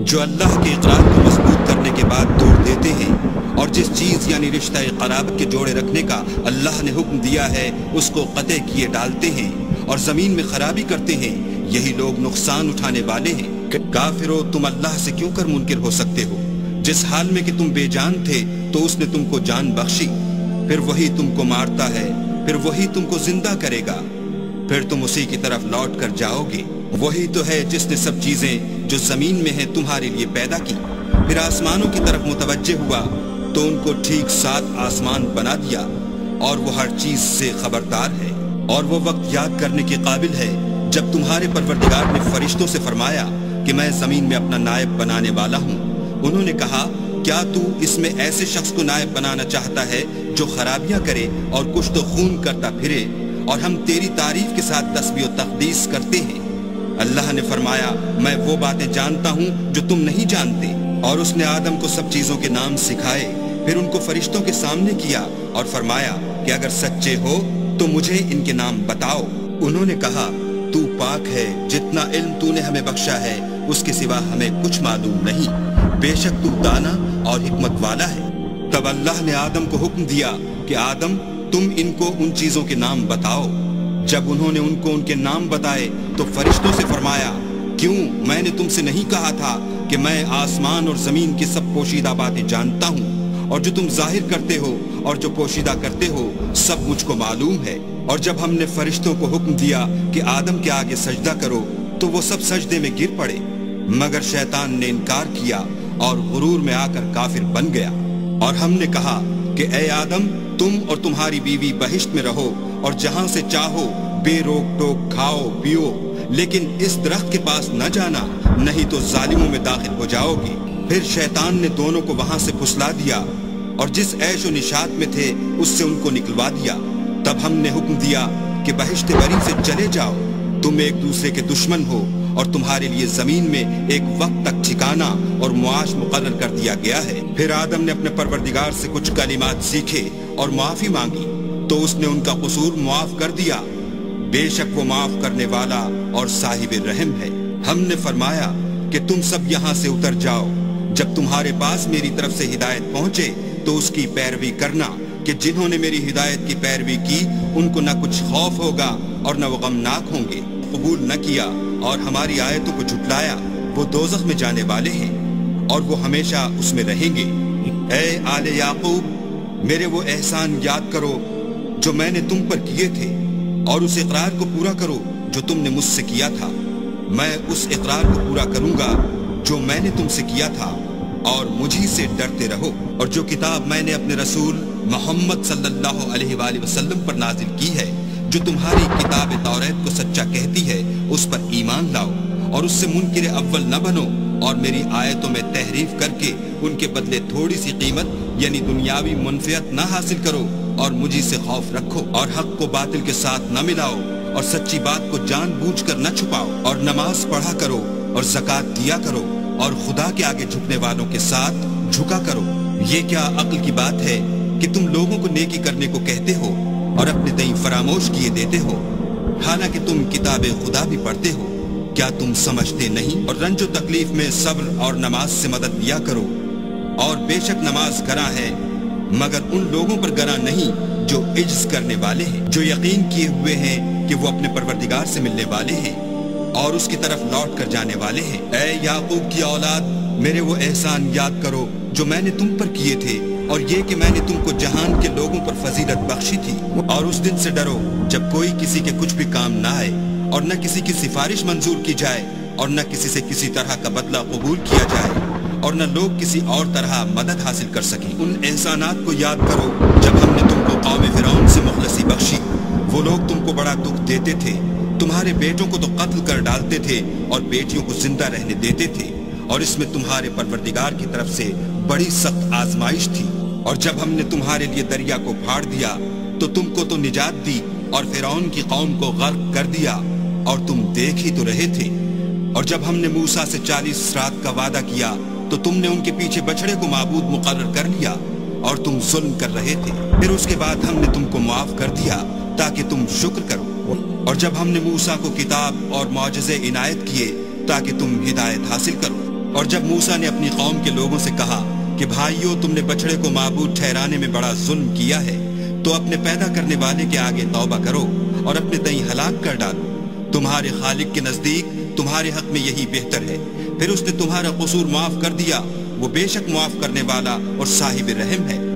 जो अल्लाह के इकरार को मज़बूत करने के बाद तोड़ देते हैं और जिस चीज़ यानी रिश्ता कराबत के जोड़े रखने का अल्लाह ने हुक्म दिया है, उसको कते किए डालते हैं और ज़मीन में खराबी करते हैं, यही लोग नुकसान उठाने वाले हैं। काफिरो तुम अल्लाह से क्यों कर मुनकर हो सकते हो? जिस हाल में कि तुम बेजान थे तो उसने तुमको जान बख्शी। फिर वही तुमको मारता है, फिर वही तुमको ज़िंदा करेगा। फिर तुम उसी की तरफ़ लौट कर जाओगे। वही तो है जिसने सब चीज़ें जो ज़मीन में है तुम्हारे लिए पैदा की। फिर आसमानों की तरफ़ मुतवजे हुआ तो उनको ठीक सात आसमान बना दिया, और वो हर चीज़ से खबरदार है, और वो वक्त याद करने के काबिल है, जब तुम्हारे परवरदिगार ने फरिश्तों से फरमाया कि मैं ज़मीन में अपना नायब बनाने वाला हूँ। उन्होंने कहा, क्या तू इसमें ऐसे शख्स को नायब बनाना चाहता है जो खराबियाँ करे और कुछ तो खून करता फिरे? और हम तेरी तारीफ़ के साथ तस्वीर तकदीस करते हैं। अल्लाह ने फरमाया, मैं वो बातें जानता हूँ जो तुम नहीं जानते। और उसने आदम को सब चीज़ों के नाम सिखाए, फिर उनको फरिश्तों के सामने किया और फरमाया कि अगर सच्चे हो तो मुझे इनके नाम बताओ। उन्होंने कहा, तू पाक है, जितना इल्म तूने हमें बख्शा है, उसके सिवा हमें कुछ मालूम नहीं। बेशक तू दाना और हिकमत वाला है। तब अल्लाह ने आदम को हुक्म दिया कि, आदम, तुम इनको उन चीज़ों के नाम बताओ। जब उन्होंने उनको उनके नाम बताए तो फरिश्तों से फरमाया, क्यों? मैंने तुमसे नहीं कहा था कि मैं आसमान और ज़मीन की सब पोशीदा बातें जानता हूँ, और जो तुम ज़ाहिर करते हो और जो पोशीदा करते हो, सब मुझको मालूम है। और जब हमने फरिश्तों को हुक्म दिया कि आदम के आगे सजदा करो तो वो सब सजदे में गिर पड़े। मगर शैतान ने इनकार किया और गुरूर में आकर काफिर बन गया। और हमने कहा कि ए आदम, तुम और तुम्हारी बीवी बहिश्त में रहो और जहाँ से चाहो बेरोक टोक खाओ, पियो। लेकिन इस दरख्त के पास न जाना, नहीं तो जालिमों में दाखिल हो जाओगी। फिर शैतान ने दोनों को वहाँ से फुसला दिया और जिस ऐश निशात में थे, उससे उनको निकलवा दिया। तब हमने हुक्म दिया कि बहिश्त बरी से चले जाओ। तुम एक दूसरे के दुश्मन हो। और तुम्हारे लिए ज़मीन में एक वक्त तक ठिकाना और मुआश मुकर कर दिया गया है। फिर आदम ने अपने परवरदिगार से कुछ कलिमात सीखे और माफ़ी मांगी तो उसने उनका कसूर मुआफ कर दिया। बेशक वो माफ़ करने वाला और साहिब रहम है। हमने फरमाया कि तुम सब यहाँ से उतर जाओ। जब तुम्हारे पास मेरी तरफ़ से हिदायत पहुँचे तो उसकी पैरवी करना कि जिन्होंने मेरी हिदायत की पैरवी की, उनको न कुछ खौफ होगा और न वो गमनाक होंगे। कबूल न किया। और हमारी आयतों को झुटलाया, वो दोजख में जाने वाले हैं और वो हमेशा उसमें रहेंगे। ए आले याकूब, मेरे वो एहसान याद करो जो मैंने तुम पर किए थे और उस इकरार को पूरा करो जो तुमने मुझसे किया था। मैं उस इकरार को पूरा करूँगा जो मैंने तुमसे किया था और मुझी से डरते रहो। और जो किताब मैंने अपने रसूल मोहम्मद सल्लल्लाहु अलैहि वसल्लम पर नाजिल की है, जो तुम्हारी किताब तौरेत को सच्चा कहती है उस पर ईमान लाओ और उससे मुनकर अव्वल न बनो और मेरी आयतों में तहरीफ करके उनके बदले थोड़ी सी कीमत, यानी दुनियावी मुनफियत न हासिल करो और मुझी से खौफ रखो और हक को बातिल के साथ न मिलाओ और सच्ची बात को जानबूझकर न छुपाओ और नमाज़ पढ़ा करो और जक़ात दिया करो और खुदा के आगे झुकने वालों के साथ झुका करो। ये क्या अक्ल की बात है कि तुम लोगों को नेकी करने को कहते हो और अपने तई फरामोश किए देते हो? हालाँकि तुम किताब खुदा भी पढ़ते हो। क्या तुम समझते नहीं? और रंजो तकलीफ़ में सब्र और नमाज़ से मदद लिया करो। और बेशक नमाज़ गरा है, मगर उन लोगों पर गरा नहीं, जो इज्ज करने वाले हैं, जो यकीन किए हुए हैं कि वो अपने परवरदिगार से मिलने वाले हैं, और उसकी तरफ़ लौट कर जाने वाले हैं। ए याकूब की औलाद, मेरे वो एहसान याद करो, जो मैंने तुम पर किए थे, और ये कि मैंने तुमको जहान के लोगों पर फजीलत बख्शी थी। और उस दिन से डरो, जब कोई किसी के कुछ भी काम ना आए और न किसी की सिफारिश मंजूर की जाए और न किसी से किसी तरह का बदला कबूल किया जाए और न लोग किसी और तरह मदद हासिल कर सकें। उन एहसानात को याद करो, जब हमने तुमको कौम फिरौन से मुखलसी बख्शी। वो लोग तुमको बड़ा दुख देते थे। तुम्हारे बेटों को तो कत्ल कर डालते थे और बेटियों को ज़िंदा रहने देते थे। और इसमें तुम्हारे परवरदिगार की तरफ़ से बड़ी सख्त आजमाइश थी। और जब हमने तुम्हारे लिए दरिया को फाड़ दिया तो तुमको तो निजात दी और फिर की कौम को गर्क कर दिया, और तुम देख ही तो रहे थे। और जब हमने मूसा से चालीस रात का वादा किया तो तुमने उनके पीछे बछड़े को माबूद मुकर कर लिया, और तुम जुल्म कर रहे थे। फिर उसके बाद हमने तुमको माफ़ कर दिया, ताकि तुम शुक्र करो। और जब हमने मूसा को किताब और मुआजे इनायत किए, ताकि तुम हिदायत हासिल करो। और जब मूसा ने अपनी कौम के लोगों से कहा कि, भाइयों, तुमने बछड़े को माबूद ठहराने में बड़ा जुल्म किया है तो अपने पैदा करने वाले के आगे तौबा करो और अपने तई हलाक कर डालो। तुम्हारे खालिक के नज़दीक तुम्हारे हक में यही बेहतर है। फिर उसने तुम्हारा कसूर माफ़ कर दिया। वो बेशक माफ़ करने वाला और साहिब रहम है।